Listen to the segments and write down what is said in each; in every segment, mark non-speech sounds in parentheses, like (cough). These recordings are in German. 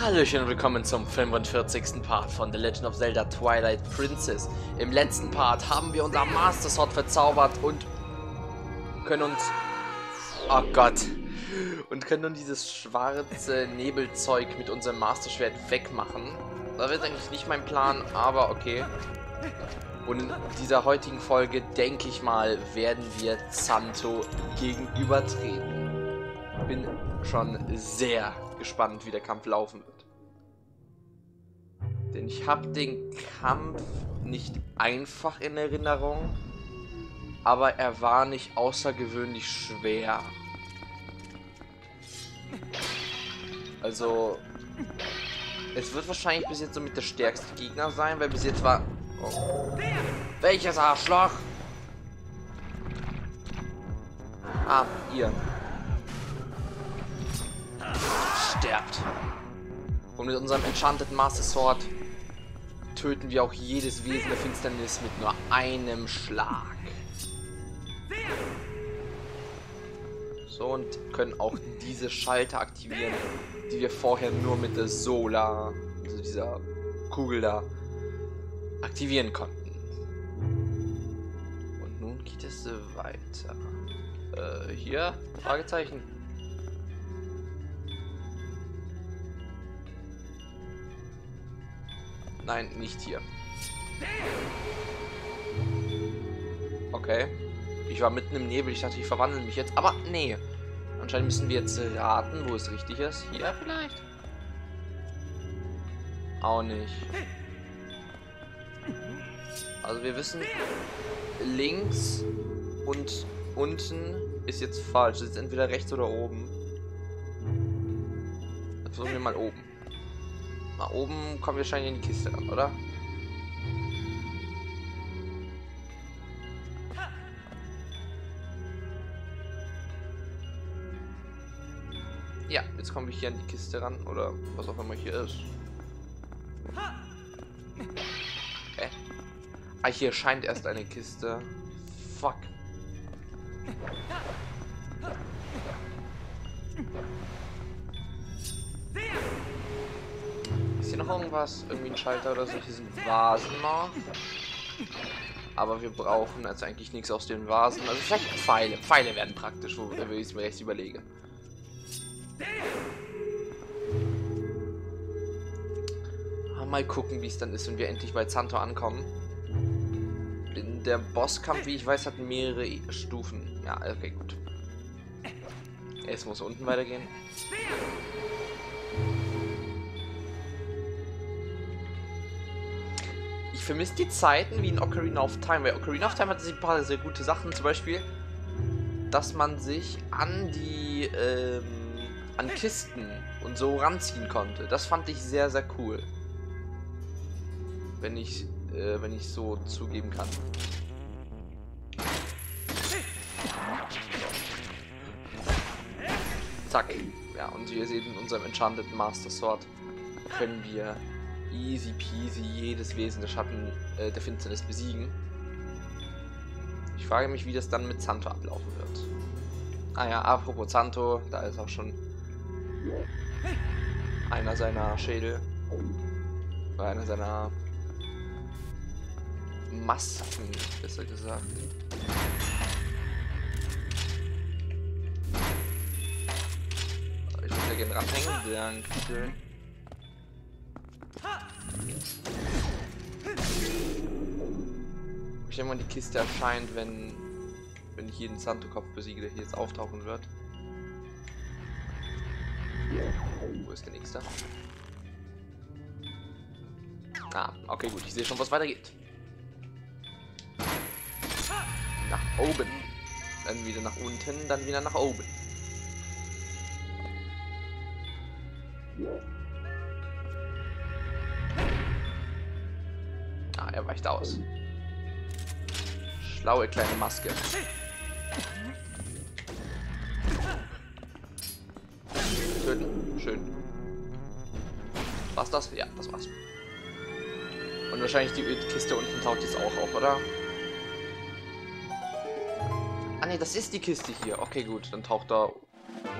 Hallöchen und willkommen zum 45. Part von The Legend of Zelda Twilight Princess. Im letzten Part haben wir unser Master Sword verzaubert und können uns... Oh Gott. Und können nun dieses schwarze Nebelzeug mit unserem Master Schwert wegmachen. Das wird eigentlich nicht mein Plan, aber okay. Und in dieser heutigen Folge, denke ich mal, werden wir Zanto gegenübertreten. Bin schon sehr gespannt, wie der Kampf laufen wird. Denn ich habe den Kampf nicht einfach in Erinnerung, aber er war nicht außergewöhnlich schwer. Also, es wird wahrscheinlich bis jetzt so mit der stärkste Gegner sein, weil bis jetzt war... Oh. Welches Arschloch? Ah, ihr. Sterbt. Und mit unserem Enchanted Master Sword töten wir auch jedes Wesen der Finsternis mit nur einem Schlag. So, und können auch diese Schalter aktivieren, die wir vorher nur mit der Solar, also dieser Kugel da, aktivieren konnten. Und nun geht es weiter. Äh, hier? Fragezeichen. Nein, nicht hier. Okay. Ich war mitten im Nebel. Ich dachte, ich verwandle mich jetzt. Aber nee. Anscheinend müssen wir jetzt raten, wo es richtig ist. Hier vielleicht? Auch nicht. Also wir wissen, links und unten ist jetzt falsch. Es ist entweder rechts oder oben. Versuchen wir mal oben. Nach oben kommen wir wahrscheinlich in die Kiste ran, oder? Ja, jetzt komme ich hier an die Kiste ran, oder was auch immer hier ist. Okay. Ah, hier scheint erst eine Kiste. Fuck. Noch irgendwas? Irgendwie ein Schalter oder so? Hier sind Vasen noch. Aber wir brauchen jetzt eigentlich nichts aus den Vasen. Also vielleicht Pfeile. Pfeile werden praktisch, wo ich es mir recht überlege. Mal gucken, wie es dann ist, wenn wir endlich bei Zanto ankommen. Der Bosskampf, wie ich weiß, hat mehrere Stufen. Ja, okay, gut. Es muss unten weitergehen. Vermisse die Zeiten wie in Ocarina of Time, weil Ocarina of Time hatte ein paar sehr gute Sachen, zum Beispiel, dass man sich an die, ähm, an Kisten und so ranziehen konnte. Das fand ich sehr, sehr cool. Wenn ich, äh, wenn ich so zugeben kann. Zack. Ja, und wie ihr seht, in unserem Enchanted Master Sword können wir easy peasy jedes Wesen der Schatten äh, der Finsternis besiegen. Ich frage mich, wie das dann mit Zanto ablaufen wird. Ah ja, apropos Zanto, da ist auch schon einer seiner Schädel. Oder einer seiner Masken, besser gesagt. Ich würde gerne ranhängen. Dankeschön. Ich denke mal, die Kiste erscheint, wenn, wenn ich jeden Santo-Kopf besiege, der hier jetzt auftauchen wird. Wo ist der nächste? Ah, okay, gut. Ich sehe schon, was weitergeht. Nach oben. Dann wieder nach unten, dann wieder nach oben. Weicht aus. Schlaue kleine Maske. Töten. Schön. War's das? Ja, das war's. Und wahrscheinlich die Kiste unten taucht jetzt auch auf, oder? Ah ne, das ist die Kiste hier. Okay, gut. Dann taucht da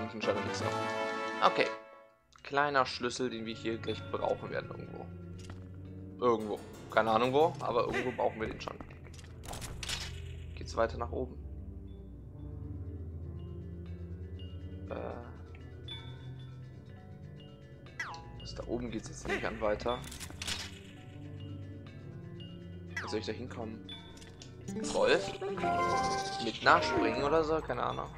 unten schon nichts auf. Okay. kleiner Schlüssel, den wir hier gleich brauchen werden irgendwo. Irgendwo. Keine Ahnung wo, aber irgendwo brauchen wir den schon. Geht's weiter nach oben? Äh. Bis da oben geht's jetzt nicht an weiter. Wie soll ich da hinkommen? Voll? Mit nachspringen oder so? Keine Ahnung.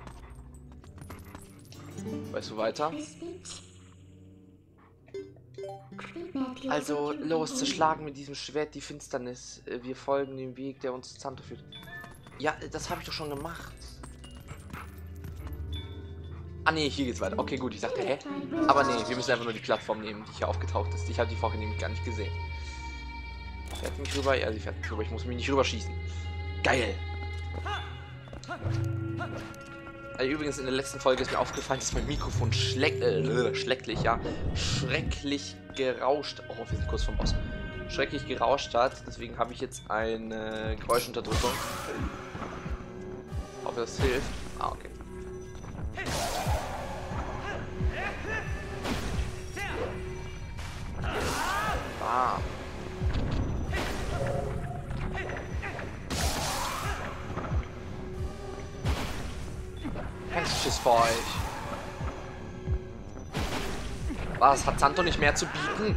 Weißt du weiter? Also, los, zerschlagen mit diesem Schwert die Finsternis. Äh, wir folgen dem Weg, der uns zu Santo führt. Ja, das habe ich doch schon gemacht. Ah ne, hier geht's weiter. Okay, gut, ich dachte, hä? Aber nee, wir müssen einfach nur die Plattform nehmen, die hier aufgetaucht ist. Ich habe die vorher nämlich gar nicht gesehen. Fährt mich rüber? Ja, sie fährt mich rüber. Ich muss mich nicht rüberschießen. Geil! Übrigens, in der letzten Folge ist mir aufgefallen, dass mein Mikrofon schleck äh, schrecklich, ja, schrecklich gerauscht. Oh, wir sind kurz vom Boss. Schrecklich gerauscht hat. Deswegen habe ich jetzt eine Geräuschunterdrückung. Hoffe, das hilft. Ah, okay. Ah. Vor euch. Was? Hat Santo nicht mehr zu bieten?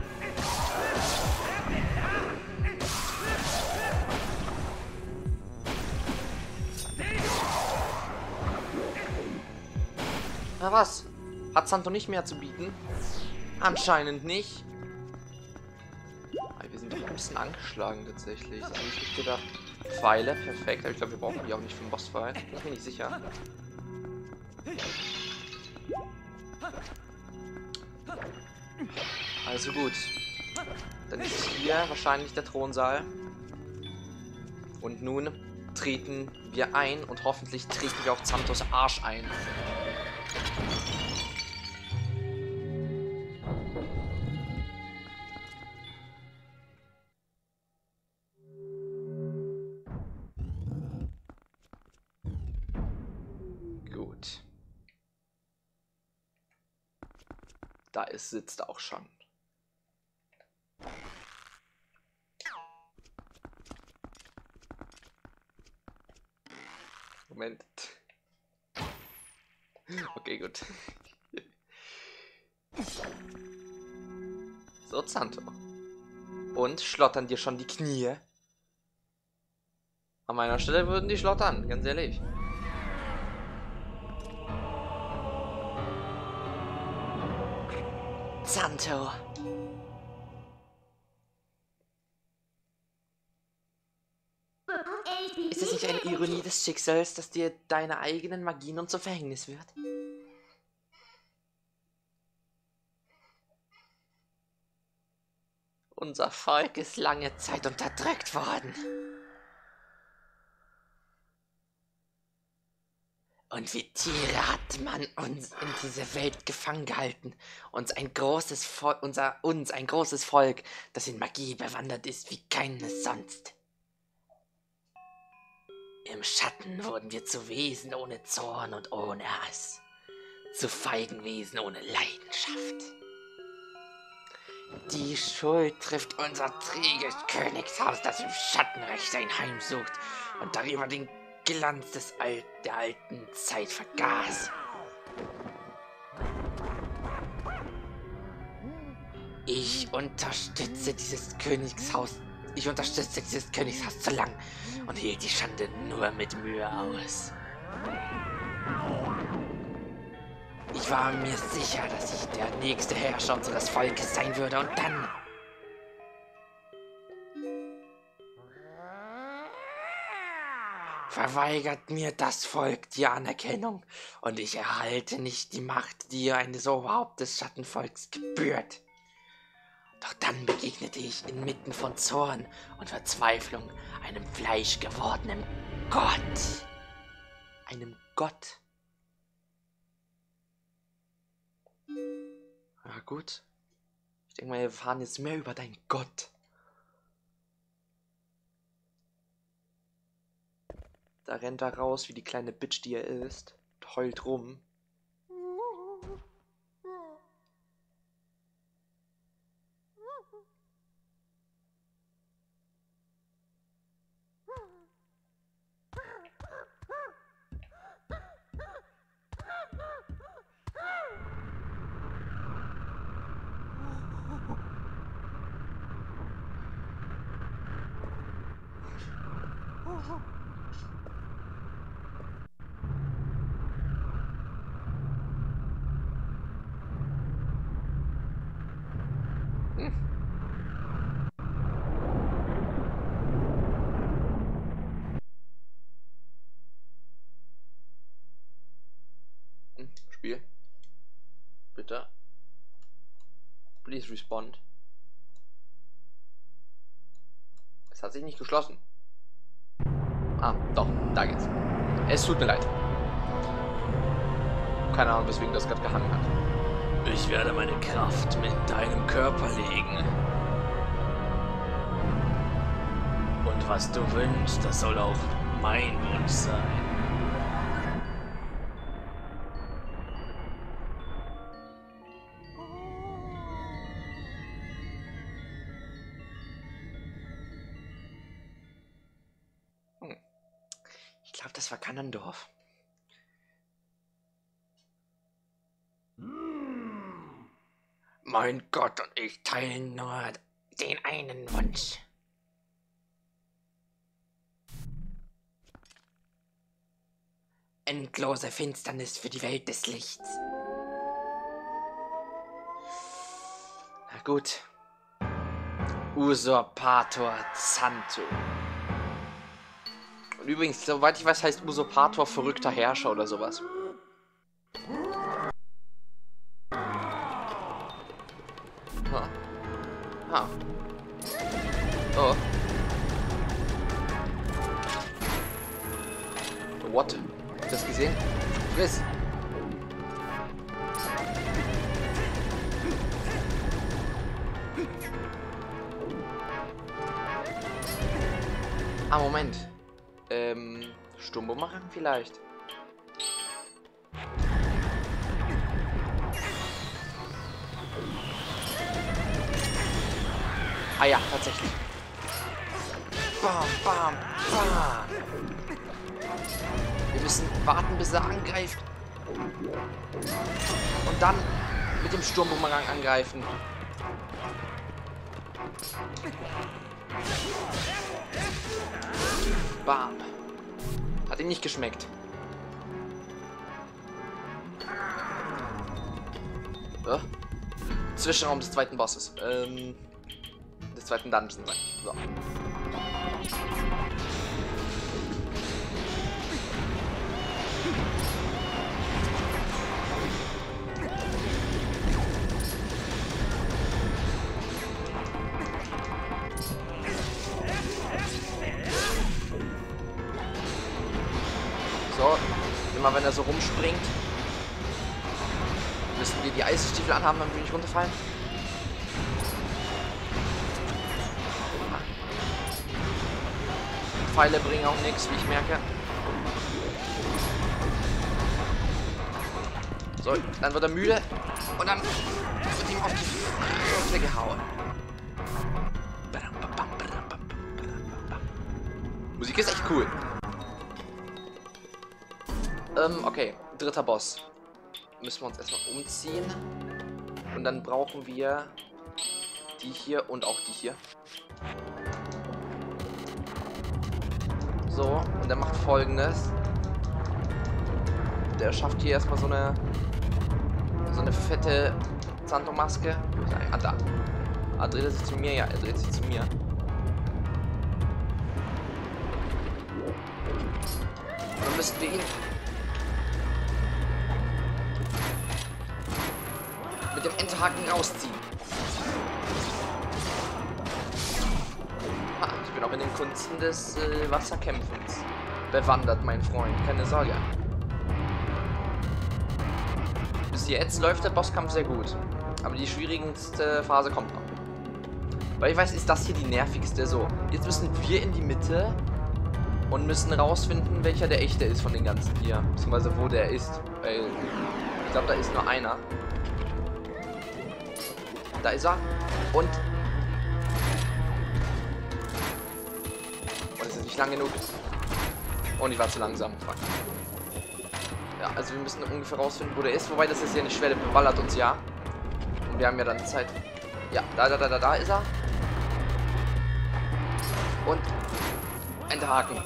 Na was? Hat Santo nicht mehr zu bieten? Anscheinend nicht. Wir sind doch ein bisschen angeschlagen tatsächlich. Das habe ich nicht gedacht. Pfeile, perfekt. Aber ich glaube, wir brauchen die auch nicht für den Bossfight. Bin ich mir nicht sicher. Also gut. Dann ist hier wahrscheinlich der Thronsaal. Und nun treten wir ein und hoffentlich treten wir auch Santos Arsch ein. Ist, sitzt auch schon. Moment. Okay, gut. So, Zanto. Und schlottern dir schon die Knie? An meiner Stelle würden die schlottern, ganz ehrlich. Santo. Ist es nicht eine Ironie des Schicksals, dass dir deine eigenen Magie nun zum Verhängnis wird? Unser Volk ist lange Zeit unterdrückt worden. Und wie Tiere hat man uns in diese Welt gefangen gehalten. Uns ein großes Volk, unser, uns ein großes Volk, das in Magie bewandert ist wie keines sonst. Im Schatten wurden wir zu Wesen ohne Zorn und ohne Hass. Zu feigen Wesen ohne Leidenschaft. Die Schuld trifft unser träges Königshaus, das im Schattenrecht sein Heim sucht und darüber den Glanz des Al der alten Zeit vergaß. Ich unterstütze dieses Königshaus. Ich unterstütze dieses Königshaus zu lang und hielt die Schande nur mit Mühe aus. Ich war mir sicher, dass ich der nächste Herrscher unseres Volkes sein würde und dann verweigert mir das Volk die Anerkennung und ich erhalte nicht die Macht, die eines Oberhaupt des Schattenvolks gebührt. Doch dann begegnete ich inmitten von Zorn und Verzweiflung einem fleischgewordenen Gott. Einem Gott. Ja gut. Ich denke mal, wir fahren jetzt mehr über deinen Gott. Da rennt er raus, wie die kleine Bitch, die er ist, und heult rum. Spiel. Bitte. Please respond. Es hat sich nicht geschlossen. Ah, doch, da geht's. Es tut mir leid. Keine Ahnung, weswegen das gerade gehangen hat. Ich werde meine Kraft mit deinem Körper legen. Und was du wünschst, das soll auch mein Wunsch sein. Mein Gott und ich teilen nur den einen Wunsch. Endlose Finsternis für die Welt des Lichts. Na gut. Usurpator Santo. Und übrigens, soweit ich weiß, heißt Usurpator verrückter Herrscher oder sowas. Ha. Oh. What? Hast du das gesehen? Friss! Ah, Moment. Ähm, Sturmbumerang vielleicht. Ah ja, tatsächlich. Bam, bam, bam. Wir müssen warten, bis er angreift. Und dann mit dem Sturmbumerang angreifen. Bam. Hat ihm nicht geschmeckt. Ja. Zwischenraum des zweiten Bosses. Ähm, des zweiten Dungeons. So. So, immer wenn er so rumspringt, müssen wir die Eisstiefel anhaben, damit wir nicht runterfallen. Pfeile bringen auch nichts, wie ich merke. So, dann wird er müde und dann wird ihm auf die Fresse gehauen. Musik ist echt cool. Ähm, okay. Dritter Boss. Müssen wir uns erstmal umziehen. Und dann brauchen wir die hier und auch die hier. So, und der macht folgendes. Der schafft hier erstmal so eine so eine fette Zanto-Maske. Ah, da. Ah, dreht er sich zu mir? Ja, er dreht sich zu mir. Dann müssen wir ihn mit dem Enterhaken rausziehen. Auch in den Kunsten des äh, Wasserkämpfens bewandert, mein Freund. Keine Sorge. Bis jetzt läuft der Bosskampf sehr gut. Aber die schwierigste Phase kommt noch. Weil ich weiß, ist das hier die nervigste. So, jetzt müssen wir in die Mitte und müssen rausfinden, welcher der echte ist von den ganzen hier. Beziehungsweise wo der ist. Weil ich glaube, da ist nur einer. Da ist er. Und nicht lang genug. Und ich war zu langsam. Fuck. Ja, also wir müssen ungefähr rausfinden, wo der ist. Wobei das ist ja eine Schwelle, bewallert uns ja. Und wir haben ja dann Zeit. Ja, da, da, da, da, da ist er. Und Endhaken.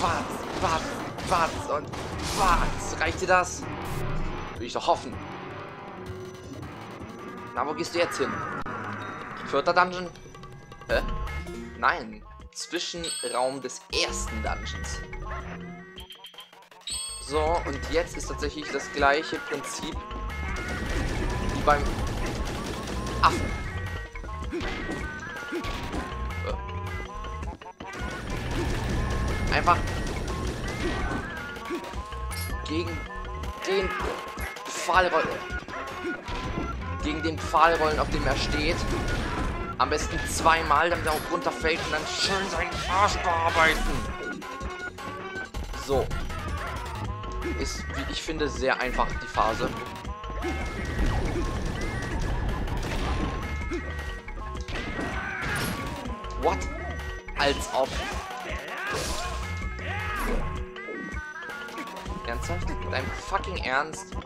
Was, was, was und was. Reicht dir das? Will ich doch hoffen. Na, wo gehst du jetzt hin? Vierter Dungeon? Hä? Nein. Zwischenraum des ersten Dungeons. So, und jetzt ist tatsächlich das gleiche Prinzip wie beim Affen. Einfach gegen den Pfahl rollen. Gegen den Pfahl rollen, auf dem er steht. Am besten zweimal, damit er auch runterfällt und dann schön seinen Arsch bearbeiten. So. Ist, wie ich finde, sehr einfach die Phase. What? Als ob. Ernsthaft? Dein fucking Ernst?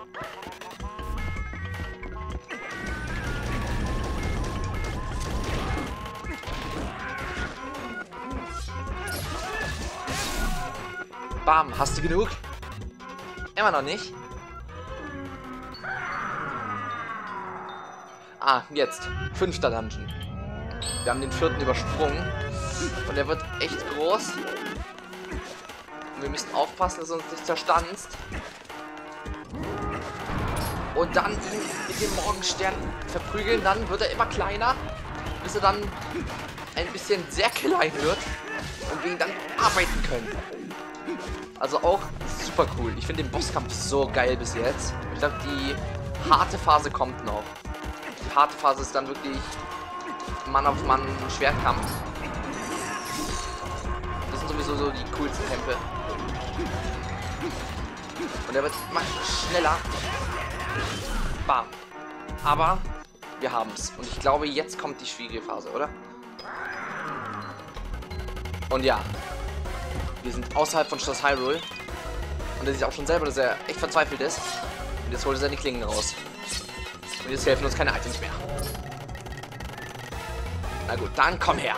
Bam, hast du genug? Immer noch nicht. Ah, jetzt. Fünfter Dungeon. Wir haben den vierten übersprungen. Und der wird echt groß. Und wir müssen aufpassen, dass er uns nicht zerstanzt. Und dann ihn mit dem Morgenstern verprügeln. Dann wird er immer kleiner. Bis er dann ein bisschen sehr klein wird. Und wir ihn dann arbeiten können. Also auch super cool. Ich finde den Bosskampf so geil bis jetzt. Ich glaube, die harte Phase kommt noch. Die harte Phase ist dann wirklich Mann auf Mann Schwertkampf. Das sind sowieso so die coolsten Kämpfe. Und er wird immer schneller. Bam. Aber wir haben es. Und ich glaube, jetzt kommt die schwierige Phase, oder? Und ja, wir sind außerhalb von Schloss Hyrule. Und er sieht auch schon selber, dass er echt verzweifelt ist. Und jetzt holt er seine Klingen raus. Und jetzt helfen uns keine Items mehr. Na gut, dann komm her.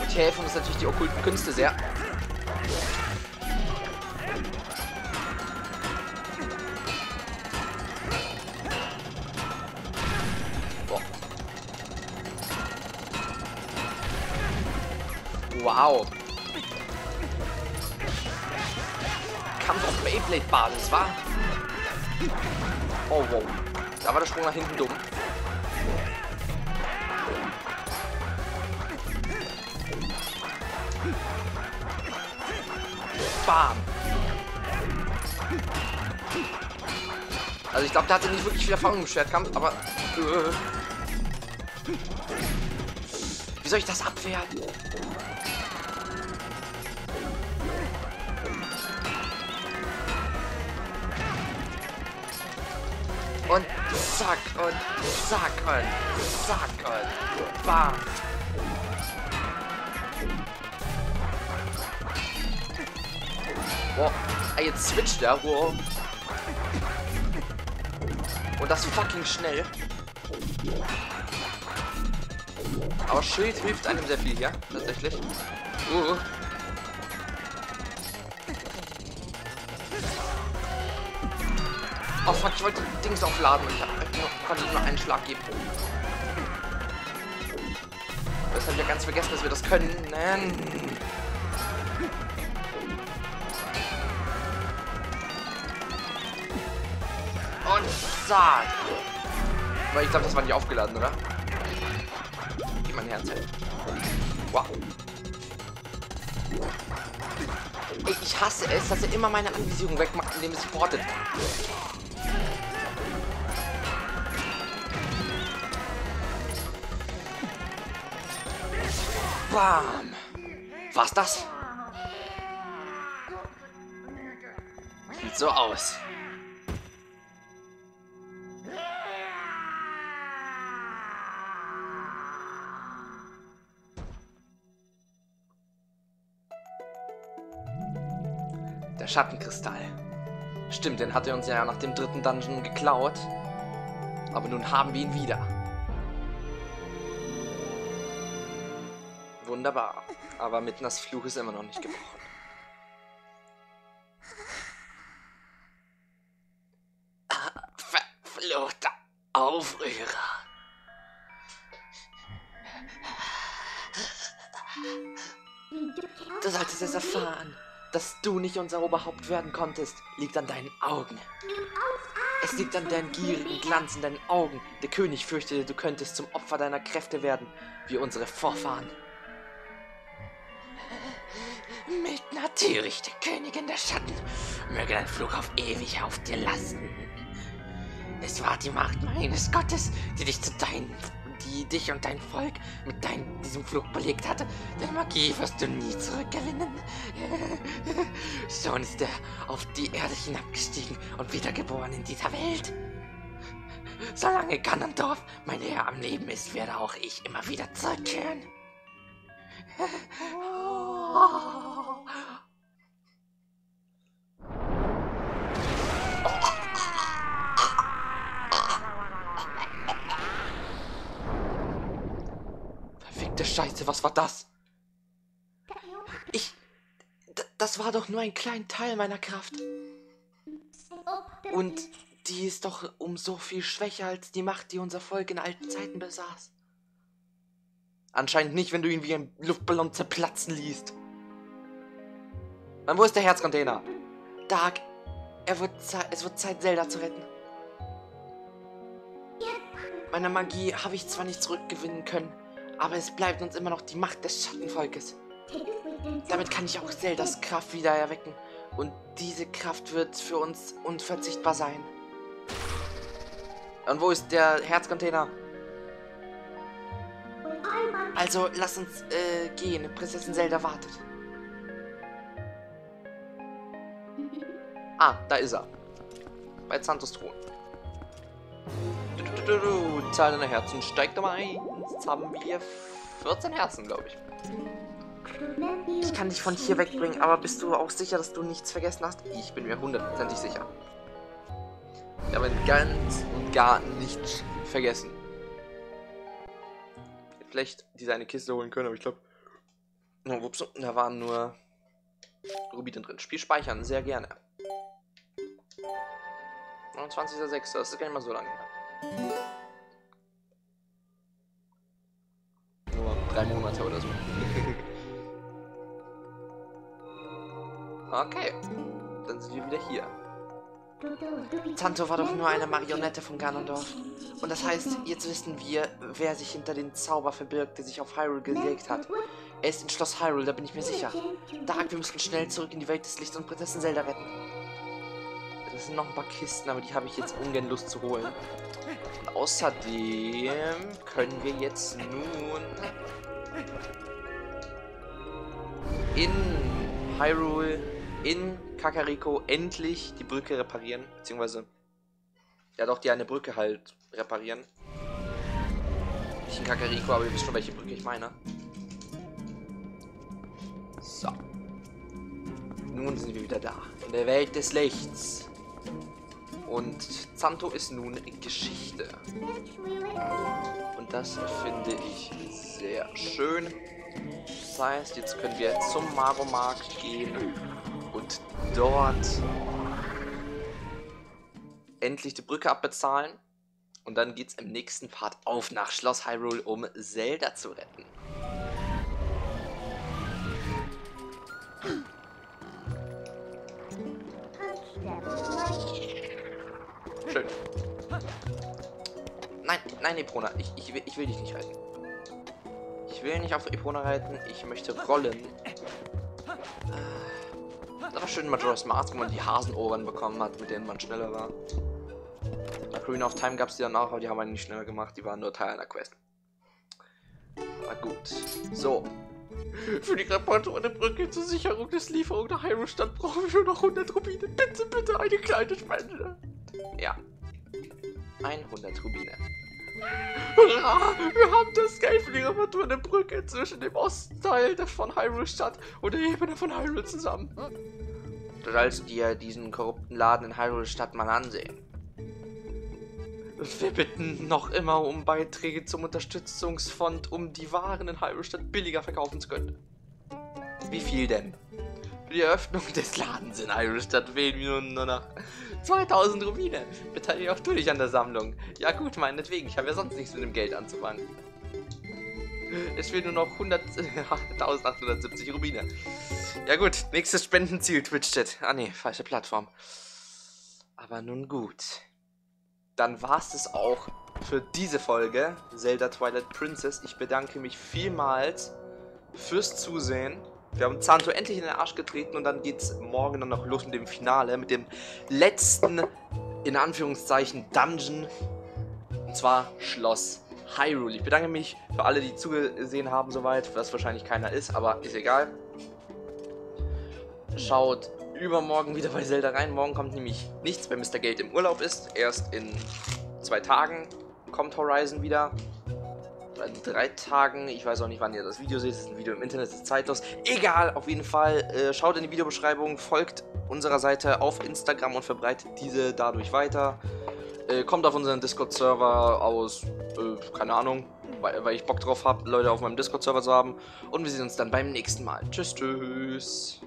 Und hier helfen uns natürlich die okkulten Künste sehr. Wow. Kampf auf Beyblade-Basis, wa? Oh, wow. Da war der Sprung nach hinten dumm. Bam. Also ich glaube, der hatte nicht wirklich viel Erfahrung im Schwertkampf, aber... Äh, wie soll ich das abwehren? Zack und zack und zack und bam. Boah, jetzt switcht er. Wow. Und das fucking schnell. Aber Schild hilft einem sehr viel, ja? Tatsächlich. Uh. Oh fuck, ich wollte Dings aufladen. Ich nur, konnte nur einen Schlag geben. Das habe ich ja ganz vergessen, dass wir das können. Und zack. Weil ich glaube, das war nicht aufgeladen, oder? Gib mein Herz hin. Wow. Ich hasse es, dass er immer meine Anvisierung wegmacht, indem es portet. Bam! War's das? Sieht so aus. Der Schattenkristall. Stimmt, den hat er uns ja nach dem dritten Dungeon geklaut. Aber nun haben wir ihn wieder. Wunderbar. Aber Midnas Fluch ist immer noch nicht gebrochen. Verfluchter Aufrührer. Du solltest es erfahren. Dass du nicht unser Oberhaupt werden konntest, liegt an deinen Augen. Es liegt an deinem gierigen Glanz in deinen Augen. Der König fürchtete, du könntest zum Opfer deiner Kräfte werden, wie unsere Vorfahren. Mit natürlich der Königin der Schatten. Möge dein Flug auf ewig auf dir lassen. Es war die Macht meines Gottes, die dich zu deinen, die dich und dein Volk mit dein, diesem Flug belegt hatte. Deine Magie wirst du nie zurückgewinnen. (laughs) Schon ist er auf die Erde hinabgestiegen und wiedergeboren in dieser Welt. Solange Ganondorf mein Herr am Leben ist, werde auch ich immer wieder zurückkehren. (laughs) Verfickte Scheiße, was war das? Ich. Das war doch nur ein kleiner Teil meiner Kraft. Und die ist doch um so viel schwächer als die Macht, die unser Volk in alten Zeiten besaß. Anscheinend nicht, wenn du ihn wie ein Luftballon zerplatzen liest. Mann, wo ist der Herzcontainer? Dark, er wird es wird Zeit, Zelda zu retten. Meine Magie habe ich zwar nicht zurückgewinnen können, aber es bleibt uns immer noch die Macht des Schattenvolkes. Damit kann ich auch Zeldas Kraft wieder erwecken. Und diese Kraft wird für uns unverzichtbar sein. Und wo ist der Herzcontainer? Also, lass uns äh, gehen. Prinzessin Zelda wartet. Ah, da ist er. Bei Santos Thron. Zahl deiner Herzen steigt um eins. Jetzt haben wir 14 Herzen, glaube ich. Ich kann dich von hier wegbringen, aber bist du auch sicher, dass du nichts vergessen hast? Ich bin mir hundertprozentig sicher. Ich habe ganz und gar nichts vergessen. Vielleicht diese eine Kiste holen können, aber ich glaube. Oh, ups, da waren nur Rubinen drin. Spiel speichern, sehr gerne. 29.06. Das ist gar nicht mal so lange her. Nur drei Monate oder so. okay. Dann sind wir wieder hier. Tanto war doch nur eine Marionette von Ganondorf. Und das heißt, jetzt wissen wir, wer sich hinter den Zauber verbirgt, der sich auf Hyrule gelegt hat. Er ist in Schloss Hyrule, da bin ich mir sicher. Dark, wir müssen schnell zurück in die Welt des Lichts und Prinzessin Zelda retten. Das sind noch ein paar Kisten, aber die habe ich jetzt ungern Lust zu holen. Und außerdem können wir jetzt nun in Hyrule, in Kakariko endlich die Brücke reparieren. Beziehungsweise, ja doch, die eine Brücke halt reparieren. Nicht in Kakariko, aber ihr wisst schon, welche Brücke ich meine. So. Nun sind wir wieder da. In der Welt des Lichts. Und Zanto ist nun Geschichte. Und das finde ich sehr schön. Das heißt, jetzt können wir zum Maromarkt gehen und dort endlich die Brücke abbezahlen. Und dann geht's im nächsten Part auf nach Schloss Hyrule, um Zelda zu retten. Schön. Nein, nein, Eprona, ich, ich, will, ich will dich nicht reiten. Ich will nicht auf Eprona reiten, ich möchte rollen. Äh, Das war schön in Majora's Mask, wo man die Hasenohren bekommen hat, mit denen man schneller war. Bei Green of Time gab es die dann auch, aber die haben wir nicht schneller gemacht, die waren nur Teil einer Quest. Aber gut. So. Für die Reparatur der Brücke zur Sicherung des Lieferung nach Hyrule brauchen wir nur noch 100 Rubine. Bitte, bitte, eine kleine Spende. Ja. 100 Rubine. Hurra! Wir haben das Geld für die Reparatur der Brücke zwischen dem Ostteil der von Hyrule Stadt und der Ebene von Hyrule zusammen. Du sollst dir diesen korrupten Laden in Hyrule Stadt mal ansehen. Wir bitten noch immer um Beiträge zum Unterstützungsfonds, um die Waren in Hyrule Stadt billiger verkaufen zu können. Wie viel denn? Die Eröffnung des Ladens in Hyrule Stadt wählen wir nur noch 2000 Rubine. Beteilige auch du dich an der Sammlung. Ja gut, meinetwegen, ich habe ja sonst nichts mit dem Geld anzufangen. Es fehlen nur noch 100.870 Rubine. Ja gut, nächstes Spendenziel, Twitch-Chat. Ah ne, falsche Plattform. Aber nun gut. Dann war es auch für diese Folge Zelda Twilight Princess. Ich bedanke mich vielmals fürs Zusehen. Wir haben Zanto endlich in den Arsch getreten und dann geht es morgen dann noch los mit dem Finale, mit dem letzten, in Anführungszeichen, Dungeon. Und zwar Schloss Hyrule. Ich bedanke mich für alle, die zugesehen haben soweit, was wahrscheinlich keiner ist, aber ist egal. Schaut übermorgen wieder bei Zelda rein. Morgen kommt nämlich nichts, weil Mr. Gate im Urlaub ist. Erst in zwei Tagen kommt Horizon wieder. Drei Tagen, ich weiß auch nicht, wann ihr das Video seht, es ist ein Video im Internet, es ist zeitlos. Egal, auf jeden Fall, äh, schaut in die Videobeschreibung, folgt unserer Seite auf Instagram und verbreitet diese dadurch weiter. Äh, kommt auf unseren Discord-Server aus, äh, keine Ahnung, weil, weil ich Bock drauf habe, Leute auf meinem Discord-Server zu haben. Und wir sehen uns dann beim nächsten Mal. Tschüss, tschüss.